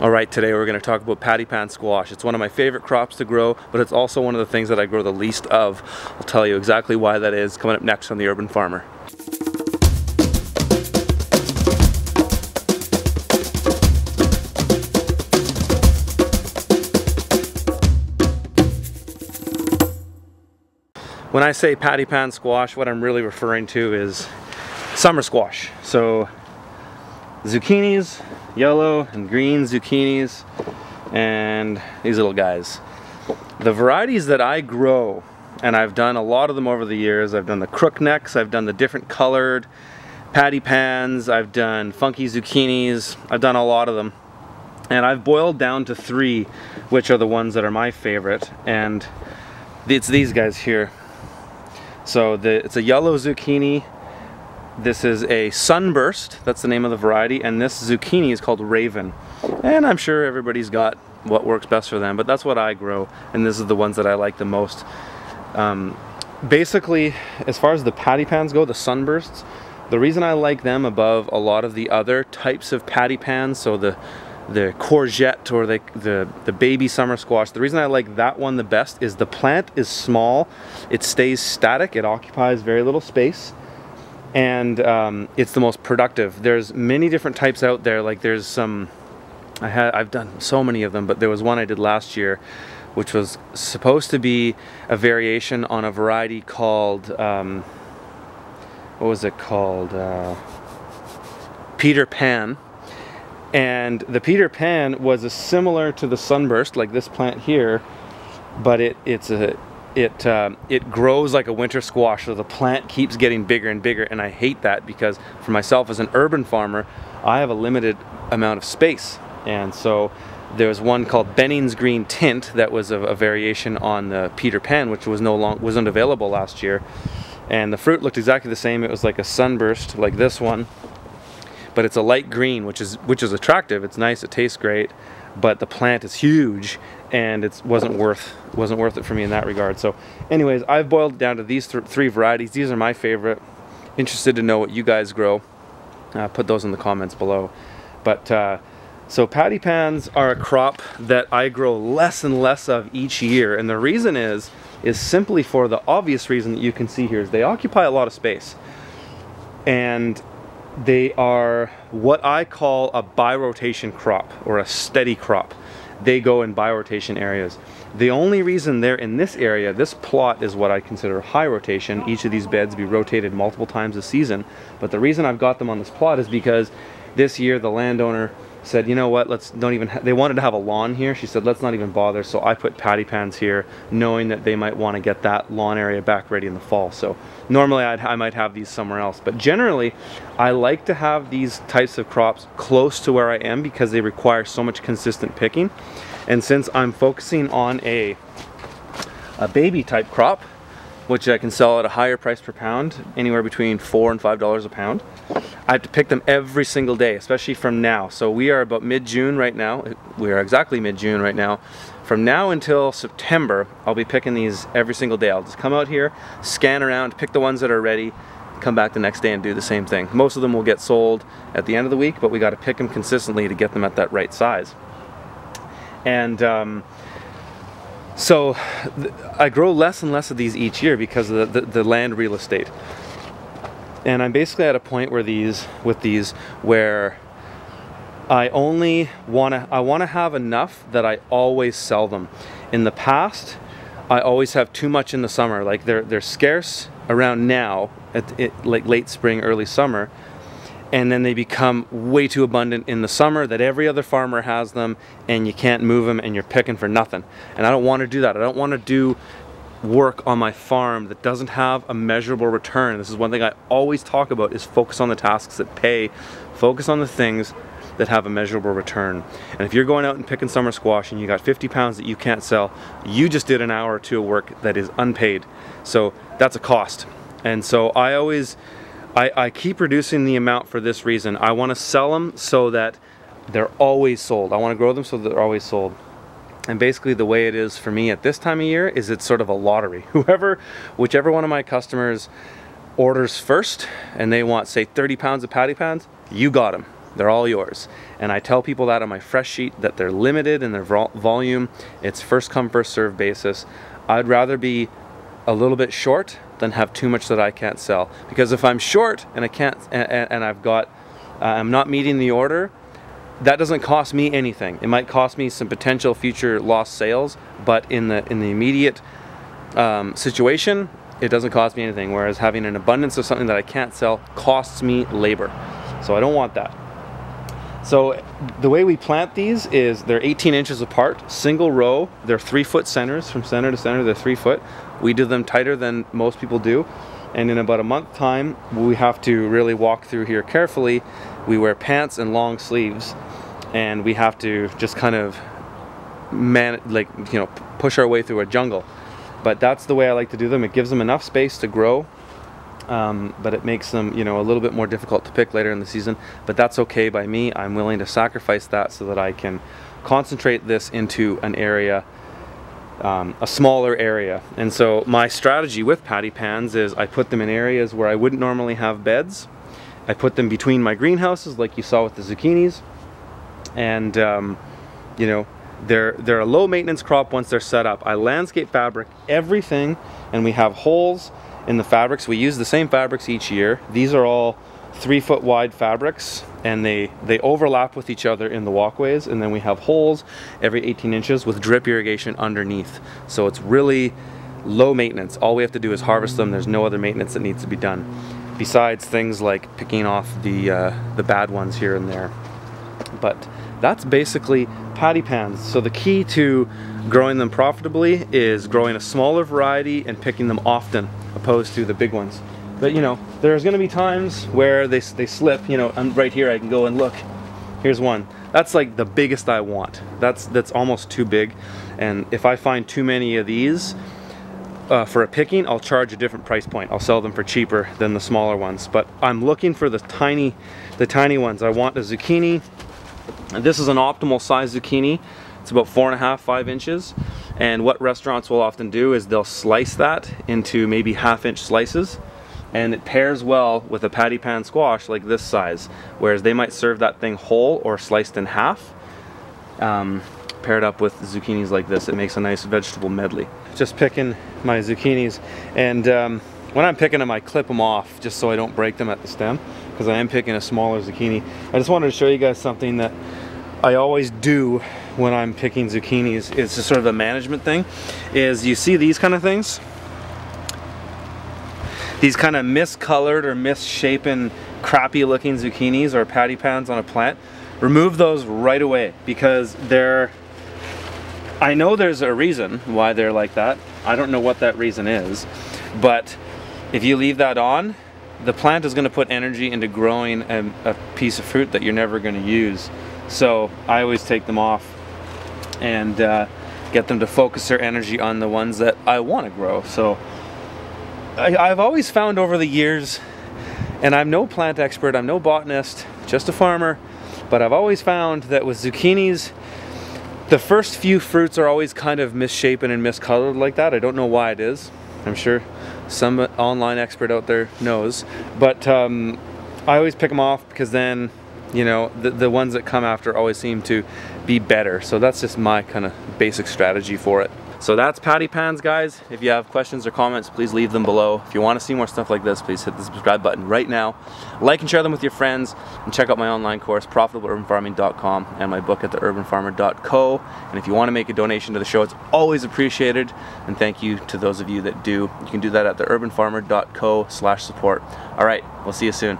All right, today we're going to talk about patty pan squash. It's one of my favorite crops to grow, but it's also one of the things that I grow the least of. I'll tell you exactly why that is coming up next on The Urban Farmer. When I say patty pan squash, what I'm really referring to is summer squash. So zucchinis, yellow and green zucchinis, and these little guys. The varieties that I grow, and I've done a lot of them over the years, I've done the crook necks, I've done the different colored patty pans, I've done funky zucchinis, I've done a lot of them. And I've boiled down to three, which are the ones that are my favorite, and it's these guys here. So the, it's a yellow zucchini, this is a sunburst, that's the name of the variety, and this zucchini is called Raven. And I'm sure everybody's got what works best for them, but that's what I grow, and this is the ones that I like the most. Um, basically, as far as the patty pans go, the sunbursts, the reason I like them above a lot of the other types of patty pans, so the the courgette or the, the, the baby summer squash. The reason I like that one the best is the plant is small, it stays static, it occupies very little space, and um, it's the most productive. There's many different types out there. Like there's some, I had I've done so many of them, but there was one I did last year, which was supposed to be a variation on a variety called um, what was it called? Uh, Peter Pan. And the Peter Pan was a similar to the sunburst, like this plant here, but it it's a it uh, it grows like a winter squash so the plant keeps getting bigger and bigger and I hate that because for myself as an urban farmer I have a limited amount of space. And so there was one called Benning's Green Tint that was a, a variation on the Peter Pan which was no long wasn't available last year. And the fruit looked exactly the same. It was like a sunburst like this one. But it's a light green which is which is attractive. It's nice. It tastes great but the plant is huge and it wasn't worth wasn't worth it for me in that regard. So, anyways, I've boiled it down to these th three varieties. These are my favorite. Interested to know what you guys grow. Uh, put those in the comments below. But uh, so patty pans are a crop that I grow less and less of each year, and the reason is is simply for the obvious reason that you can see here is they occupy a lot of space, and they are what I call a birotation crop or a steady crop they go in birotation areas. The only reason they're in this area, this plot is what I consider high rotation. Each of these beds be rotated multiple times a season. But the reason I've got them on this plot is because this year the landowner said, you know what, let's don't even, they wanted to have a lawn here. She said, let's not even bother. So I put patty pans here, knowing that they might want to get that lawn area back ready in the fall. So normally I'd, I might have these somewhere else. But generally, I like to have these types of crops close to where I am because they require so much consistent picking. And since I'm focusing on a, a baby type crop, which I can sell at a higher price per pound, anywhere between four and five dollars a pound. I have to pick them every single day, especially from now. So we are about mid-June right now. We are exactly mid-June right now. From now until September, I'll be picking these every single day. I'll just come out here, scan around, pick the ones that are ready, come back the next day and do the same thing. Most of them will get sold at the end of the week, but we got to pick them consistently to get them at that right size. And um, so I grow less and less of these each year because of the, the, the, land real estate. And I'm basically at a point where these, with these, where I only want to, I want to have enough that I always sell them. In the past, I always have too much in the summer. Like they're, they're scarce around now, at it, like late spring, early summer and then they become way too abundant in the summer that every other farmer has them and you can't move them and you're picking for nothing. And I don't want to do that. I don't want to do work on my farm that doesn't have a measurable return. This is one thing I always talk about is focus on the tasks that pay. Focus on the things that have a measurable return. And if you're going out and picking summer squash and you got 50 pounds that you can't sell, you just did an hour or two of work that is unpaid. So that's a cost. And so I always I, I keep reducing the amount for this reason. I want to sell them so that they're always sold. I want to grow them so they're always sold. And basically the way it is for me at this time of year is it's sort of a lottery. Whoever, whichever one of my customers orders first and they want say 30 pounds of patty pans, you got them. they're all yours. And I tell people that on my fresh sheet that they're limited in their vol volume. It's first come, first serve basis. I'd rather be a little bit short than have too much that I can't sell. Because if I'm short and I can't, and, and I've got, uh, I'm not meeting the order, that doesn't cost me anything. It might cost me some potential future lost sales, but in the in the immediate um, situation, it doesn't cost me anything. Whereas having an abundance of something that I can't sell costs me labor. So I don't want that. So the way we plant these is they're 18 inches apart, single row. They're three foot centers from center to center. They're three foot. We do them tighter than most people do. And in about a month time, we have to really walk through here carefully. We wear pants and long sleeves and we have to just kind of man like you know push our way through a jungle. But that's the way I like to do them. It gives them enough space to grow um, but it makes them you know a little bit more difficult to pick later in the season. But that's okay by me. I'm willing to sacrifice that so that I can concentrate this into an area um, a smaller area. And so my strategy with patty pans is I put them in areas where I wouldn't normally have beds. I put them between my greenhouses like you saw with the zucchinis and um, you know they're they're a low maintenance crop once they're set up. I landscape fabric everything and we have holes in the fabrics. We use the same fabrics each year. These are all three foot wide fabrics and they they overlap with each other in the walkways. And then we have holes every 18 inches with drip irrigation underneath. So it's really low maintenance. All we have to do is harvest them. There's no other maintenance that needs to be done besides things like picking off the uh, the bad ones here and there but that's basically patty pans. So the key to growing them profitably is growing a smaller variety and picking them often opposed to the big ones. But you know, there's gonna be times where they, they slip, you know, right here I can go and look. Here's one. That's like the biggest I want. That's, that's almost too big. And if I find too many of these, uh, for a picking, I'll charge a different price point. I'll sell them for cheaper than the smaller ones. But I'm looking for the tiny, the tiny ones. I want a zucchini this is an optimal size zucchini. It's about four and a half, five inches. And what restaurants will often do is they'll slice that into maybe half inch slices and it pairs well with a patty pan squash like this size. Whereas they might serve that thing whole or sliced in half. Um, paired up with zucchinis like this, it makes a nice vegetable medley. Just picking my zucchinis and um, when I'm picking them I clip them off just so I don't break them at the stem because I am picking a smaller zucchini. I just wanted to show you guys something that I always do when I'm picking zucchinis. It's just sort of a management thing. Is you see these kind of things? These kind of miscolored or misshapen crappy looking zucchinis or patty pans on a plant. Remove those right away because they're I know there's a reason why they're like that. I don't know what that reason is. But if you leave that on, the plant is going to put energy into growing a, a piece of fruit that you're never going to use. So I always take them off and uh, get them to focus their energy on the ones that I want to grow. So I, I've always found over the years, and I'm no plant expert, I'm no botanist, just a farmer, but I've always found that with zucchinis, the first few fruits are always kind of misshapen and miscolored like that. I don't know why it is. I'm sure some online expert out there knows. But um, I always pick them off because then, you know, the, the ones that come after always seem to be better. So that's just my kind of basic strategy for it. So that's Patty Pans, guys. If you have questions or comments, please leave them below. If you want to see more stuff like this, please hit the subscribe button right now. Like and share them with your friends, and check out my online course, profitableurbanfarming.com, and my book at theurbanfarmer.co. And if you want to make a donation to the show, it's always appreciated. And thank you to those of you that do. You can do that at theurbanfarmer.co slash support. All right, we'll see you soon.